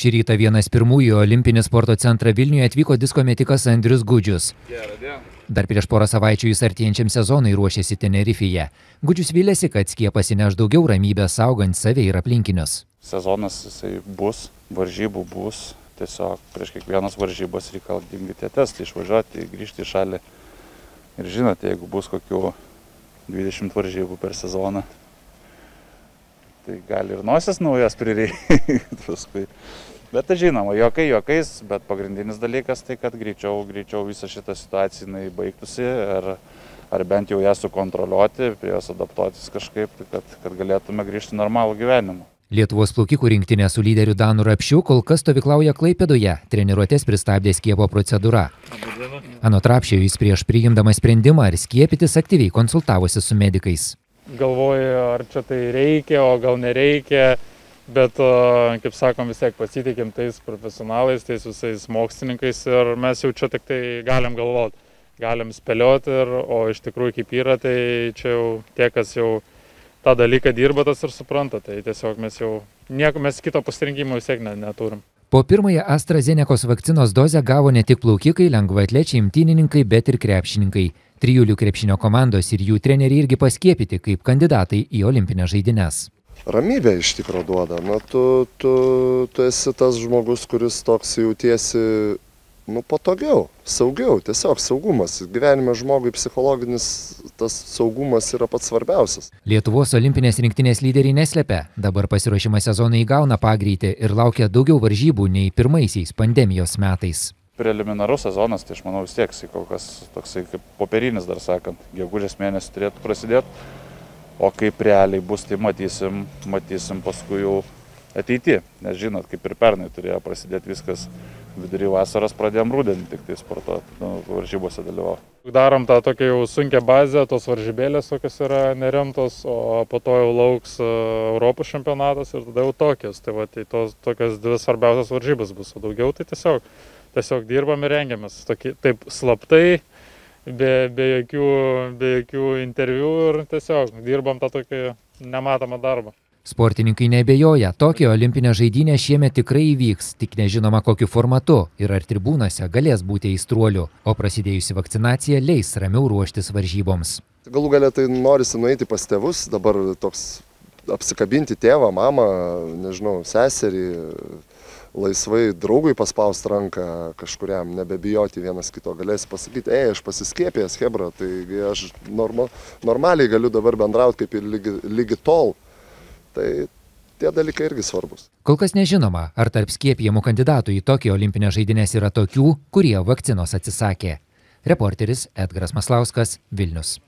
Šį rytą vienas pirmųjų olimpinį sporto centrą Vilniuje atvyko disko metikas Andrius Gudžius. Dar prieš porą savaičių jis artėjančiam sezonui ruošėsi Tenerifeje. Gudžius vilėsi, kad skiepas įneš daugiau ramybės saugant save ir aplinkinius. Sezonas jisai bus, varžybų bus, tiesiog prieš kiekvienas varžybas reikalingi tie testai, išvažiuoti, grįžti į šalį. Ir žinote, jeigu bus kokių 20 varžybų per sezoną, tai gali ir nosies naujas prireikti paskui. Bet tai žinoma, jokai jokais, bet pagrindinis dalykas tai, kad greičiau, greičiau visą šitą situaciją jinai baigtųsi ar, ar bent jau ją sukontroliuoti, prie jos adaptuotis kažkaip, kad, kad galėtume grįžti normalų gyvenimą. Lietuvos plaukikų rinktinė su lyderiu Danu Rapšiu kol kas stovyklauja Klaipėdoje. Treniruotės pristabdė skiepo procedūra. Anot Rapšio jis prieš priimdama sprendimą ar skiepytis aktyviai konsultavosi su medikais galvoju, ar čia tai reikia, o gal nereikia, bet, kaip sakom, vis tiek pasitikim tais profesionalais, tais visais mokslininkais ir mes jau čia tik tai galim galvoti, galim spėlioti, ir, o iš tikrųjų kaip yra, tai čia jau tie, kas jau tą dalyką dirba, tas ir supranta, tai tiesiog mes jau nieko, mes kito pasirinkimo vis tiek neturim. Po pirmąją AstraZenekos vakcinos dozę gavo ne tik plaukikai, lengvaatlečiai, imtynininkai, bet ir krepšininkai. Trijulių krepšinio komandos ir jų treneriai irgi paskiepyti kaip kandidatai į olimpinės žaidines. Ramybė iš tikrųjų duoda. Na, tu, tu, tu esi tas žmogus, kuris toks jautiesi nu, patogiau, saugiau, tiesiog saugumas. Gyvenime žmogui psichologinis tas saugumas yra pats svarbiausias. Lietuvos olimpinės rinktinės lyderiai neslepia, dabar pasiruošimas sezonai įgauna pagreitį ir laukia daugiau varžybų nei pirmaisiais pandemijos metais preliminarus sezonas, tai aš manau vis tiek, kol kas toksai kaip popierinis, dar sakant, gegužės mėnesį turėtų prasidėti, o kaip realiai bus, tai matysim, matysim paskui jau ateityje, nes žinot, kaip ir pernai turėjo prasidėti viskas vidury vasaros, pradėjom rudenį tik tai sportuoti, nu, varžybose dalyvauti. Darom tą tokią jau sunkę bazę, tos varžybėlės tokios yra neremtos, o po to jau lauks e, Europos čempionatas ir tada jau tokios. Tai va, tai tos tokios dvi svarbiausios varžybos bus, o daugiau tai tiesiog tiesiog dirbam ir rengiamės. Tokį, taip slaptai, be, be, jokių, be jokių interviu ir tiesiog dirbam tą tokį nematomą darbą. Sportininkai nebejoja, Tokijo olimpinė žaidynė šiemet tikrai įvyks, tik nežinoma kokiu formatu ir ar tribūnose galės būti įstruolių, o prasidėjusi vakcinacija leis ramiau ruoštis varžyboms. Galų galę tai norisi nueiti pas tėvus, dabar toks apsikabinti tėvą, mamą, nežinau, seserį, laisvai draugui paspaust ranką kažkuriam, nebebijoti vienas kito, galėsi pasakyti, ei, aš pasiskiepėjęs, Hebra, tai aš norma, normaliai galiu dabar bendrauti kaip ir lygi, lygi tol. Tai tie dalykai irgi svarbus. Kol kas nežinoma, ar tarp skiepijamų kandidatų į Tokijo olimpinės žaidynės yra tokių, kurie vakcinos atsisakė. Reporteris Edgaras Maslauskas, Vilnius.